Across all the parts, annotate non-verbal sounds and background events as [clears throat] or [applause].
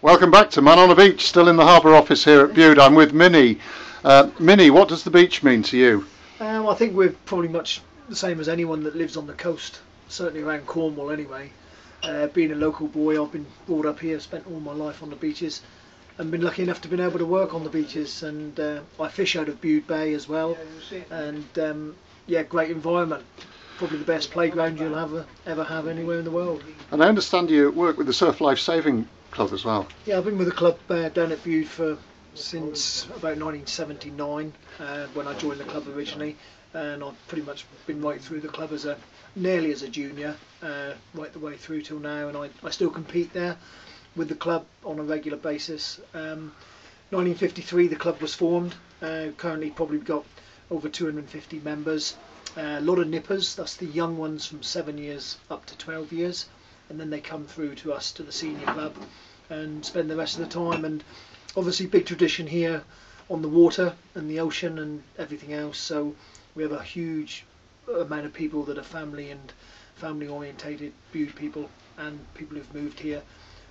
Welcome back to Man on the Beach, still in the harbour office here at Bude. I'm with Mini. Uh, Mini, what does the beach mean to you? Um, I think we're probably much the same as anyone that lives on the coast, certainly around Cornwall anyway. Uh, being a local boy, I've been brought up here, spent all my life on the beaches, and been lucky enough to been able to work on the beaches. And uh, I fish out of Bude Bay as well, and um, yeah, great environment. Probably the best playground you'll ever ever have anywhere in the world. And I understand you work with the Surf Life Saving Club as well. Yeah, I've been with the club uh, down at Bude for since about 1979 uh, when I joined the club originally, and I've pretty much been right through the club as a nearly as a junior, uh, right the way through till now, and I, I still compete there with the club on a regular basis. Um, 1953 the club was formed. Uh, currently probably got over 250 members. Uh, a lot of nippers, that's the young ones from seven years up to 12 years, and then they come through to us to the senior club and spend the rest of the time and obviously big tradition here on the water and the ocean and everything else. So we have a huge amount of people that are family and family orientated, Bude people and people who've moved here.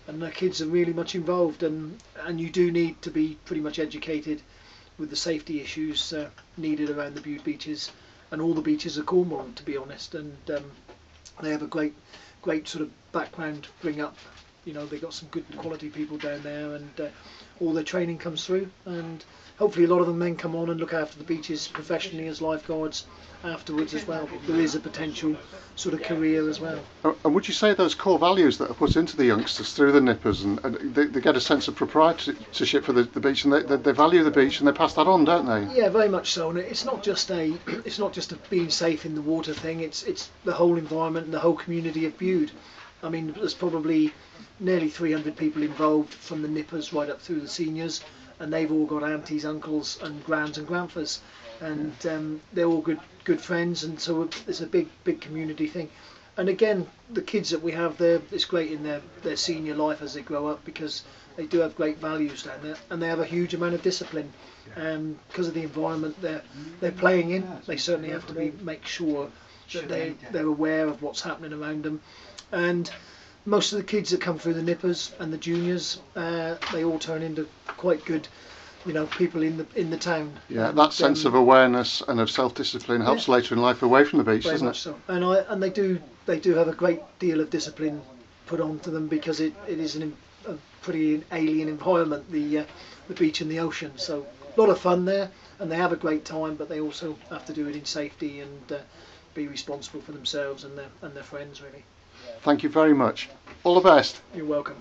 And the kids are really much involved and, and you do need to be pretty much educated with the safety issues uh, needed around the Bude beaches and all the beaches of Cornwall to be honest and um, they have a great great sort of background bring up you know they've got some good quality people down there and uh, all their training comes through and hopefully a lot of them then come on and look after the beaches professionally as lifeguards afterwards as well there is a potential sort of career as well And would you say those core values that are put into the youngsters through the nippers and, and they, they get a sense of proprietorship for the, the beach and they, they, they value the beach and they pass that on, don't they? Yeah, very much so. And it's not just a [clears throat] it's not just a being safe in the water thing. It's it's the whole environment and the whole community of Bude. I mean, there's probably nearly 300 people involved from the nippers right up through the seniors, and they've all got aunties, uncles, and grands and grandfathers, and um, they're all good good friends, and so it's a big big community thing. And again, the kids that we have there, it's great in their, their senior life as they grow up because they do have great values down there, and they have a huge amount of discipline. Um, because of the environment they're they're playing in, they certainly have to be make sure that they they're aware of what's happening around them, and most of the kids that come through the nippers and the juniors, uh, they all turn into quite good, you know, people in the in the town. Yeah, And, that sense um, of awareness and of self-discipline helps later in life away from the beach, very doesn't much it? so. And I and they do they do have a great deal of discipline put onto them because it, it is an, a pretty alien environment, the uh, the beach and the ocean. So a lot of fun there, and they have a great time, but they also have to do it in safety and uh, be responsible for themselves and their and their friends. Really, Thank you very much. All the best. you're welcome.